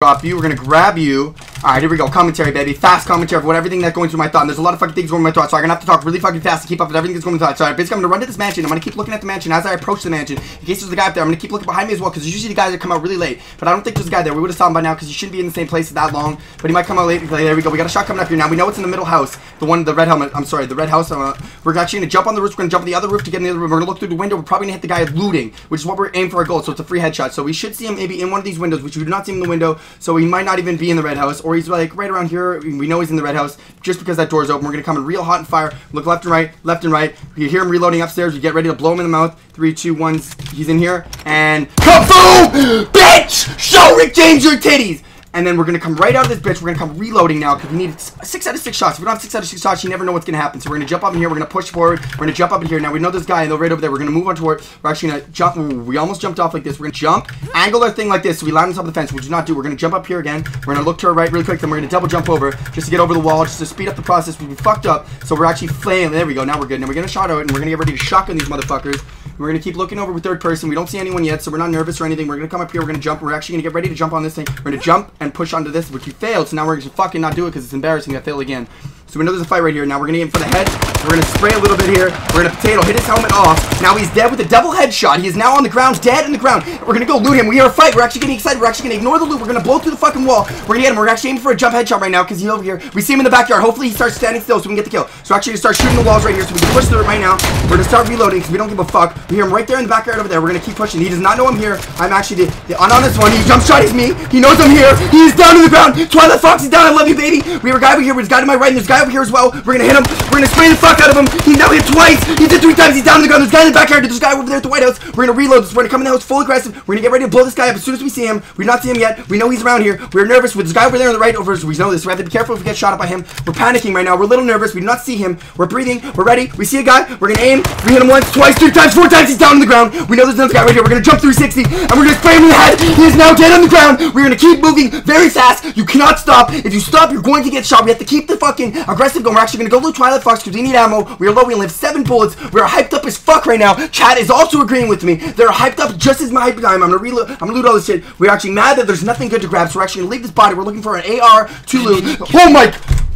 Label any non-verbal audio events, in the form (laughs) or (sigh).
drop you. We're gonna grab you. All right, here we go. Commentary, baby. Fast commentary for everything that's going through my thought. And there's a lot of fucking things going through my thought, so I'm gonna have to talk really fucking fast to keep up with everything that's going through my thought. So basically, I'm gonna run to this mansion. I'm gonna keep looking at the mansion as I approach the mansion. In case there's a guy up there, I'm gonna keep looking behind me as well, because usually the guys that come out really late. But I don't think there's a guy there. We would have saw him by now, because he shouldn't be in the same place that long. But he might come out late. There we go. We got a shot coming up here now. We know it's in the middle house. The one, the red helmet. I'm sorry, the red house. Uh, we're actually gonna jump on the roof. We're gonna jump on the other roof to get in the other room. We're gonna look through the window. We're probably gonna hit the guy looting, which is what we're aiming for our goal. So it's a free headshot. So we should see him maybe in one of these windows, which we do not see him in the window. So he might not even be in the red house, or he's like right around here. We know he's in the red house just because that door's open. We're gonna come in real hot and fire. Look left and right, left and right. You hear him reloading upstairs. You get ready to blow him in the mouth. Three, two, one. He's in here and kaboom! Bitch! Show Rick James your titties! And then we're going to come right out of this bitch. We're going to come reloading now because we need six out of six shots. If we don't have six out of six shots, you never know what's going to happen. So we're going to jump up in here. We're going to push forward. We're going to jump up in here. Now we know this guy and they're right over there. We're going to move on toward. We're actually going to jump. We almost jumped off like this. We're going to jump, angle our thing like this so we land on top of the fence, which do not do. We're going to jump up here again. We're going to look to our right really quick. Then we're going to double jump over just to get over the wall, just to speed up the process. We fucked up. So we're actually flaying. There we go. Now we're good. Now we're going to shot out and we're going to get ready to shotgun these motherfuckers. We're going to keep looking over with third person. We don't see anyone yet, so we're not nervous or anything. We're going to come up here. We're going to jump. We're actually going to get ready to jump on this thing. We're going to jump and push onto this, which you failed. So now we're going to fucking not do it because it's embarrassing. I fail again. So we know there's a fight right here. Now we're going to aim for the head. We're going to spray a little bit here. We're going to potato, hit his helmet off. Now he's dead with a double headshot. He is now on the ground, dead in the ground. We're going to go loot him. We are a fight. We're actually getting excited. We're actually going to ignore the loot. We're going to blow through the fucking wall. We're going to get him. We're actually aiming for a jump headshot right now because he's over here. We see him in the backyard. Hopefully he starts standing still so we can get the kill. So actually start shooting the walls right here so we can push through it right now. We're going to start reloading because we don't give a fuck. We hear him right there in the backyard over there. We're going to keep pushing. He does not know I'm here. I'm actually the, the on, this one. He jump shot is me. He knows I'm here. He's down in the ground. Twilight Fox is down. I love you, baby. We have a guy over here. There's a guy to my right and there's a guy over here as well. We're to hit him. We're to spray the fuck out of him. He now hit twice. He did three times. He's down to the ground. There's a guy in the backyard. There's a guy over there at the White House. We're to reload this. We're to come in the house full aggressive. We're to get ready to blow this guy up as soon as we see him. We do not see him yet. We know he's around here. We're nervous with this guy over there on the right over. We know this. We have to be careful if we get shot at by him. We're panicking right now. We're a little nervous. We do not see him. We're breathing. We're ready. We see a guy. We're to aim. We hit him once, twice, three times, four times. He's down on the ground. We know there's another guy right here. We're to jump 360 and we're to spray him in the head. He is now dead on the ground. We're to keep moving very fast. You cannot stop. If you stop, you're going to get shot. We have to keep the fucking aggressive going. We're actually going to go loot Twilight Fox because we need ammo. We are low. We only have seven bullets. We're hyped up as fuck right now. Chad is also agreeing with me. They're hyped up just as my hype time. I'm gonna reload. I'm gonna loot all this shit. We're actually mad that there's nothing good to grab, so we're actually gonna leave this body. We're looking for an AR to loot. (laughs) Oh my! Oh